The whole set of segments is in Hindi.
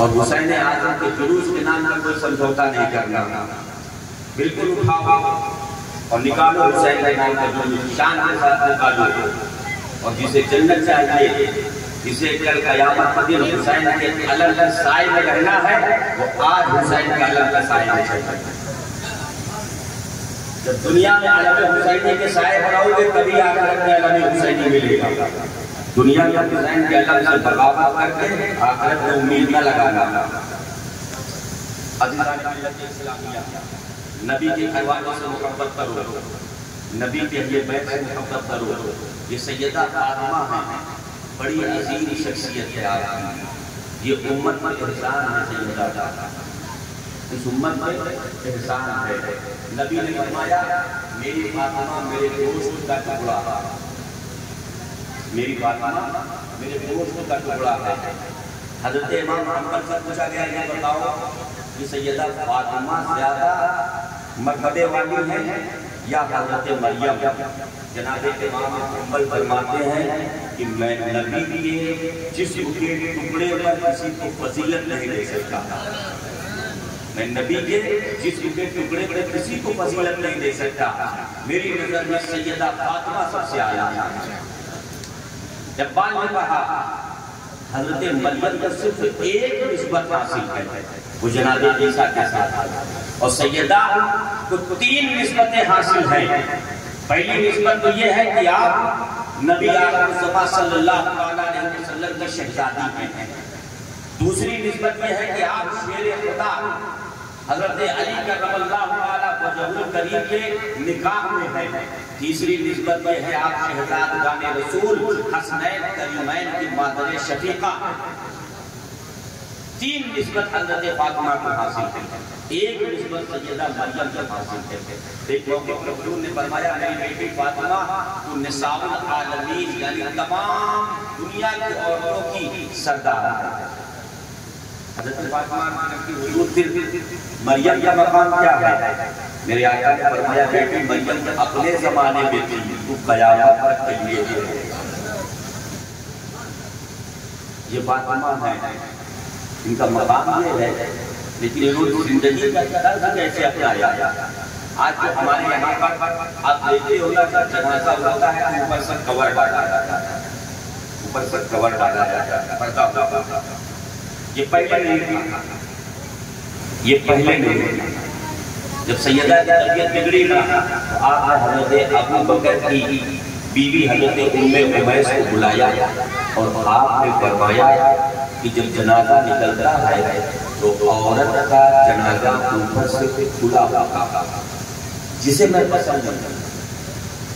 और हुसैन आज़म के जुलूस के नाम पर कोई समझौता नहीं करना। बिल्कुल उठाओ और निकालो हुसैन के नाम का जुलूस। शान के साथ निकालो। और जिसे जन्नत चाहिए, जिसे कल कयामत के दिन हुसैन के अलग अलग साय में रहना है, वो आज हुसैन के अलग अलग साय में चाहिए जब दुनिया में अलग हुसैनी के साय बनाओगे, तभी में अलग हुसैनी मिलेगा। दुनिया में हुसैन के अलग से बगावत करके आखिरत में उम्मीद न लगाना नबी के घरवालों से मोहब्बत करो। नबी के लिए बैठ से मोहब्बत करो। ये सैयदा फातिमा है, बड़ी अजीम शख्सियत है आपकी ये उम्मत पर एहसान है सैयदा इस उम्मत में एहसान है। नबी ने फरमाया, मेरी फातिमा, मेरे दोस्त का टुकड़ा। मेरी फातिमा मेरे दोस्तों का टुकड़ा है। हज़रत इमाम मोहम्मद से पूछा गया, ये बताओ कि सैयदा फातिमा ज़्यादा मरतबे वाली है या हज़रत मरियम? जनाबे इमाम मुहम्मद फरमाते हैं कि मैं नबी के जिस्म के टुकड़े पर किसी को फजीलत नहीं दे सकता। मैं नबी के जिस्म के टुकड़े पर किसी को फजीलत नहीं दे सकता। मेरी नज़र में सैयदा फातिमा सबसे आला है। जब बाद में कहा, हज़रत मरियम का सिर्फ़ एक निस्बत हासिल है, वो जनाब ईसा के साथ और सैयदा को तीन निस्बतें हासिल हैं। पहली निस्बत तो ये है कि आप नबी मुस्तफ़ा सल्लल्लाहु अलैहि वसल्लम की शहजादी हैं। दूसरी नस्बत ये है कि आप शेर खुदा हज़रत अली का करीम के निकाह में है। तीसरी निस्बत यह है आप शहजाद गाने रसूल, हसनैन, करीमैन की मादर शफीका। तीन निस्बत हज़रत फातिमा को हासिल है। एक निस्बत सैयदा मरियम को हासिल है। देखो रसूल ने फरमाया, मेरी बेटी फातिमा तो निसाउल आलमीन, यानी तमाम दुनिया की औरतों की सरदार है। मरियम का मकाम क्या है मेरे आका ने फरमाया बेटी मरियम अपने जमाने में थी तू कयामत तक के लिए ये फातिमा है इनका मकाम ये है लेकिन इन्होंने ज़िंदगी का दर्द कैसे अपनाया आज जो हमारे यहाँ पर आप देखते हो ना जब जनाजा होता है ऊपर से कवर डाला जाता है ऊपर से कवर डाला जाता है है ये पहले नहीं था। ये पहले नहीं था। जब सैयदा की तबीयत बिगड़ी ना तो आपने हज़रत अबू बकर की बीवी हज़रत उम्मे उमैस को बुलाया और आपने फरमाया कि जब जनाजा निकलता है तो औरत का जनाजा ऊपर से खुला होता जिसे मैं पसंद नहीं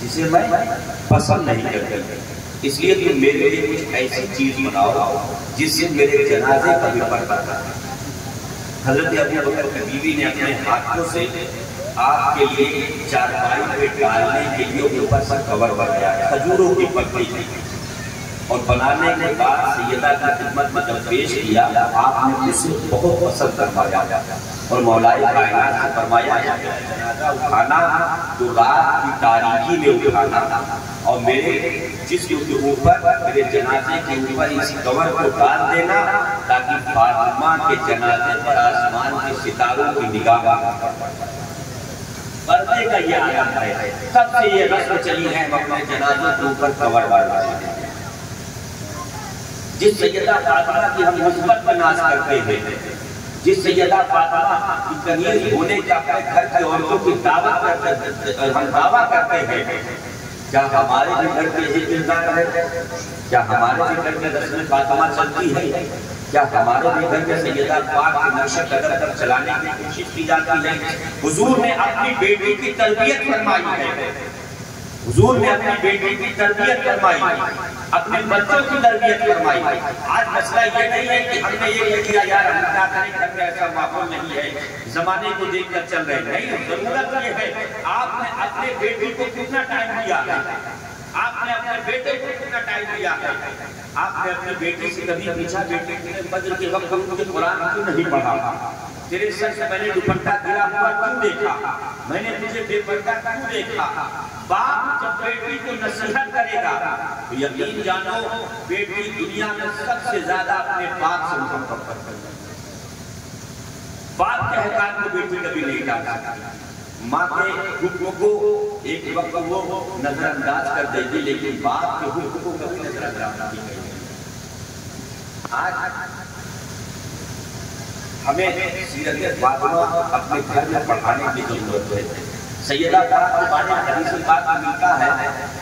जिसे मैं पसंद नहीं करता। इसलिए तुम मेरे लिए कुछ ऐसी चीज़ बनाओ जिससे मेरे जनाजे का भी बरकत हज़रत अबू बकर की बीवी ने अपने हाथों से आपके लिए चारपाई पे डालने के लिए ऊपर से कवर बनाया, खजूरों की पत्ती और बनाने के बाद सैयदा की खिदमत में जब पेश किया, आपने उसे बहुत पसंद करवाया और मौलाई कायनात से फरमाया, जनाजा उठाना तो रात की तारीकी में उठाना। और मेरे जिसके ऊपर मेरे जनाजे के ऊपर इस कवर को डाल देना, ताकि फातिमा के जनाजे पर आसमान के सितारों की निगाह पर्दे का ये आलम है, तब से ये रस्म चली है, हम अपने जनाजों के ऊपर कवर डालते हैं। जिस सैयदा फातिमा की हम मुस्बत पर नाज करते हैं, जिस सैयदा फातिमा की कनीज होने का अपने घर की औरतों की दावत करते हम दावा करते हैं क्या हमारे भी घर में यही किरदार है? क्या हमारे भी घर में रस्म फातमा चलती है? क्या हमारे भी घर में सैदा पाक की नक्शा कदर कर चलाने की कोशिश की जाती है? हुजूर ने अपनी बेटी की तरबियत फरमाई है। हुजूर ने अपनी बेटी की तरबियत फरमाई, अपने बच्चों की तरबियत फरमाई। आज मसला ये नहीं है कि हमने ये कह दिया, यार, हम क्या करें? घर में ऐसा माहौल नहीं है। जमाने को देखकर चल रहे नहीं, ज़रूरत ये है, आपने अपने बेटे को कितना टाइम दिया? आपने अपने बेटे को कितना टाइम दिया? है आपने अपने बेटे से कभी पूछा, बेटे के वक्त हम कुरान क्यों नहीं पढ़ा? तेरे सर से मैंने दुपट्टा गिरा हुआ क्यों देखा? मैंने तुझे बेपर्दा क्यों देखा? बाप जब बेटी को नसीहत करेगा तो यकीन जानो, बेटी दुनिया में सबसे ज़्यादा अपने बाप से मोहब्बत करती है। बाप के हकात को बेटी कभी नहीं डांटा माँ के हुक्म को एक वक्त वो नजरअंदाज कर देगी, लेकिन बाप के हुक्म को कभी नजरअंदाज नहीं करेगी। आज हमें सीरत फातिमा अपने घर में पढ़ाने की ज़रूरत है। सैयदा का के बारे में हदीस बात मिलता है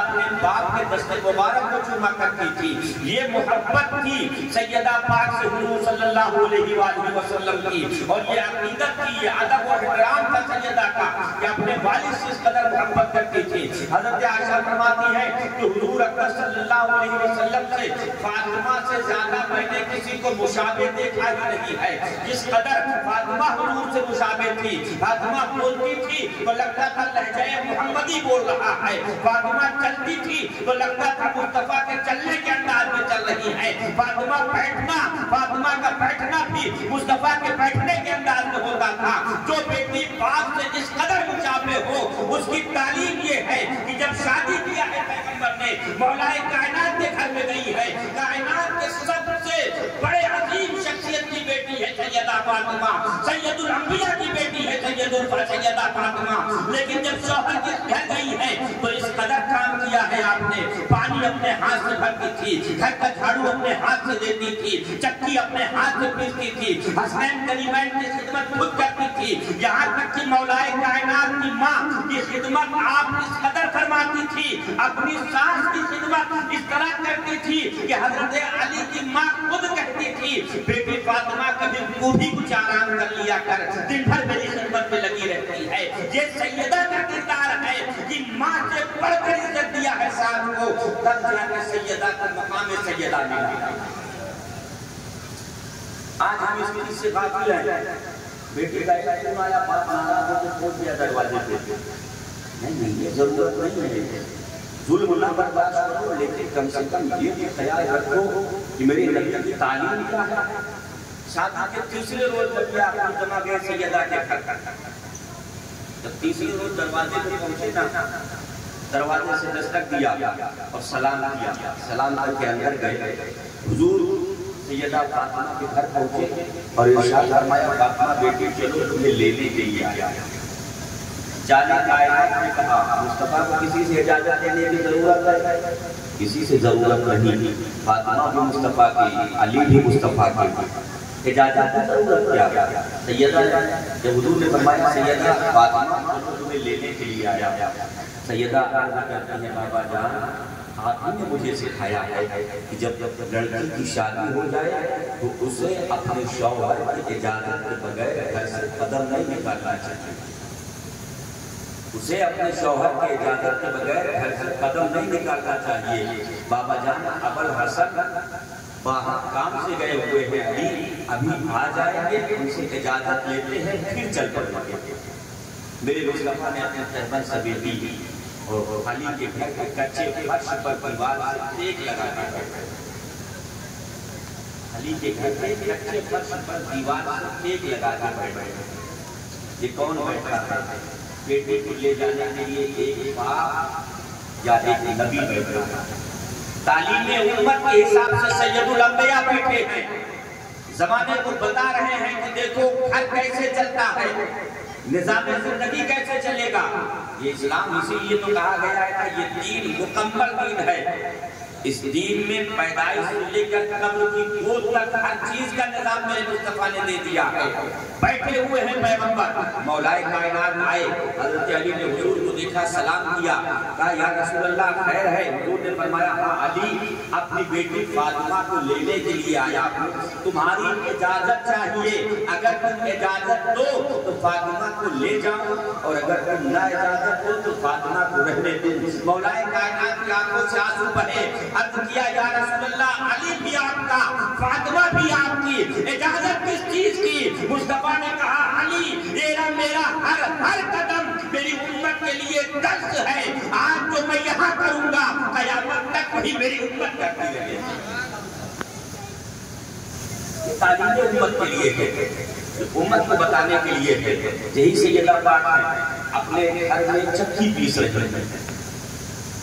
अपने बाप के दस्ते मुबारक को चुमा करती थी। ये मोहब्बत थी सैयदा पाक से हुजूर सल्लल्लाहु अलैहि वसल्लम की। और ये अकीदत थी, ये अदब और इकराम था सैयदा का कि अपने वालिद से इस कदर मोहब्बत करती थी। हज़रत आयशा फरमाती है कि हुजूर अकबर सल्लल्लाहु अलैहि वसल्लम से फातिमा से ज़्यादा मैंने किसी को मुशाबे देखा ही नहीं है। जिस कदर फातिमा हुजूर से मुशाबे थी, फातिमा बोलती थी तो लगता था लहजाए मोहम्मदी बोल रहा है। फातिमा चलती थी तो लगता था मुस्तफ़ा के चलने के अंदाज में चल रही है। फातिमा बैठना, फातिमा का बैठना भी मुस्तफ़ा के बैठने के अंदाज में होता था। जो बेटी बाप से जिस कदर मुशाबे हो, उसकी तालीम ये है कि जब शादी किया है पैगंबर ने, मौलाए कायनात के घर में गई है। कायनात के सबसे बड़े अजीम शख्सियत की बेटी है सैयदा फातिमा। सैयदुल अंबिया की बेटी है सैयदा फातिमा। लेकिन जब शौहर की घर गई है तो इस कदर काम किया है आपने पानी अपने हाथ से भरती थी, घर का झाड़ू अपने हाथ से देती थी, चक्की अपने हाथ से पीसती थी हसनैन करीमैन की खिदमत खुद करती थी। यहाँ तक कि मौलाए कायनात की माँ की खिदमत आप इस कदर फरमाती थी, अपनी सास की खिदमत इस तरह करती थी कि हज़रत अली की माँ खुद कहती थी, बेटी फातिमा कभी को भी कुछ आराम कर लिया कर, दिन भर मेरी खिदमत में लगी रहती है। ये सैयदा का किरदार है कि माँ से इज़्ज़त दिया है सास को तब जाके सैयदा का मकाम सैयदा मिला। आज हम इस चीज़ से काफिल हैं? बेटी का फ़ोन आया, बाप नाराज़ हो तो खोल दिया दरवाजे पे। नहीं नहीं, ये ज़रूरत नहीं है। जुल्म ना बर्दाश्त करो, लेकिन कम से कम ये भी ख्याल रखो कि मेरी नबी की तालीम क्या है? शादी के तीसरे रोज बच्चे आपको जमा गए सैयदा के घर। जब तीसरे रोज दरवाजे पे पहुँचे ना दरवाजे से दस्तक दिया और सलाम किया। सलाम करके अंदर गए। हुजूर सैयदा फातिमा के घर पहुँचे और इरशाद फरमाया, फातिमा बेटी, चलो तुम्हें लेने के लिए आया जाने कायनात ने कहा, मुस्तफ़ा को किसी से इजाज़त लेने की ज़रूरत है? किसी से ज़रूरत नहीं। फातिमा भी मुस्तफ़ा की, अली भी मुस्तफ़ा की इजाज़त की क्या सैयदा जब हुजूर ने फरमाया सैयदा फातिमा को तुम्हें लेने के लिए आया सैयदा कहती है बाबा जान आप मुझे सिखाया है कि जब जब लड़की की शादी हो जाए तो उसे अपने शौहर की इजाज़त के बगैर घर से कदम नहीं निकालना चाहिए उसे अपने शौहर की इजाज़त के बगैर घर से कदम नहीं निकालना चाहिए बाबा जान अबल हसन बाहर काम से गए हुए हैं। अभी अभी आ जाएँगे, उनसे इजाज़त लेते हैं, फिर चल पड़ेंगे मेरे मुस्तफ़ा ने अपने तहबन सवेदी और अली के घर के कच्चे फर्श पर दीवार से टेक लगा दिया अली के घर के कच्चे फर्श पर दीवार से टेक लगा के बैठे ये कौन बैठा है? बेटे को ले जाने के लिए एक बाप या एक नबी बैठा है। तालीम उम्मत के हिसाब से सैयदुल अंबिया बैठे हैं। जमाने को बता रहे हैं कि देखो घर कैसे चलता है। निज़ाम ज़िंदगी कैसे चलेगा? ये इस्लाम इसीलिए तो कहा गया है ये दीन मुकम्मल दीन है। इस दीन में पैदाइश से लेकर कब्र की गोद तक हर चीज़ का निज़ाम मेरे मुस्तफ़ा ने दे दिया है। बैठे हुए हैं पैगंबर। मौलाए कायनात आए। हज़रत अली ने हुजूर को देखा, सलाम किया। कहा, या रसूल अल्लाह खैर है। हुजूर ने फरमाया, हाँ, अली, अपनी बेटी फातिमा को लेने के लिए आया तुम्हारी इजाज़त चाहिए। अगर तुम इजाज़त दो तो फातिमा को ले जाओ और अगर ना इजाज़त हो तो फातिमा को रहने दो मौलाए कायनात की आँखों से आँसू बहे। अर्ज़ किया, या रसूल अल्लाह अली भी आपका, फातिमा भी आपकी। इजाज़त किस चीज़ की? मुस्तफ़ा ने कहा, अली, तेरा मेरा हर हर कदम मेरी उम्मत के लिए दर्श है। आज जो मैं यहाँ करूँगा। कयामत तक वही मेरी उम्मत करती रहेगी। तालीम उम्मत के लिए है। उम्मत को बताने के लिए है यही से ये पाक है। अपने घर में चक्की पीस रहे हैं।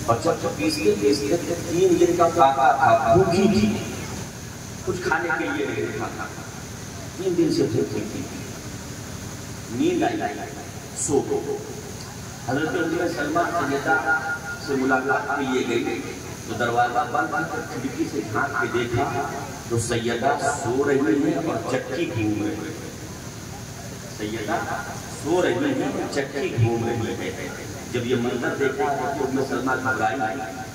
और जब पीसते पीसते तीन दिन का फाका था, भूखी थी। कुछ खाने के लिए नहीं था। तीन दिन से भूखी थी। नींद आई। सो गो। हज़रत सलमा सैयदा से मुलाकात के लिए गई। तो दरवाज़ा बंद कर खिड़की से झाँक के देखा तो सैयदा सो रही है और चक्की घूम रही है। सैयदा सो रही है चक्की घूम रही है। जब ये मंजर देखा तो मुसलमान सलमा घबराई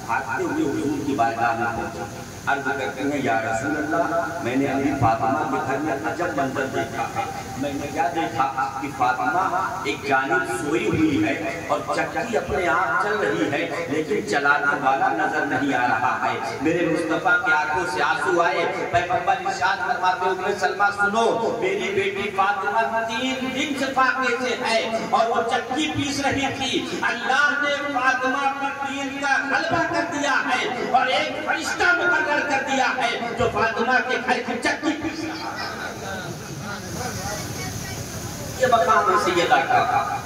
भागते हुए हुजूर की बारगाह में पहुँचे। अर्ज़ करते हैं, या रसूल अल्लाह मैंने अभी फातिमा के घर में अजब मंजर देखा है। मैंने क्या देखा? कि फातिमा एक जानिब सोई हुई है और चक्की अपने आप चल रही है, लेकिन चलाने वाला नज़र नहीं आ रहा है। मेरे मुस्तफ़ा के आँखों से आँसू आए। पैगंबर इरशाद फरमाते हुए सलमा, सुनो, मेरी बेटी फातिमा तीन दिन से फाके से है और वो चक्की पीस रही थी। अल्लाह ने फातिमा पर तीन का गलबा कर दिया है और एक फरिश्ता मुकर कर दिया है जो फातिमा के घर की चक्की पीस रहा है। ये मकाम ये लड़का का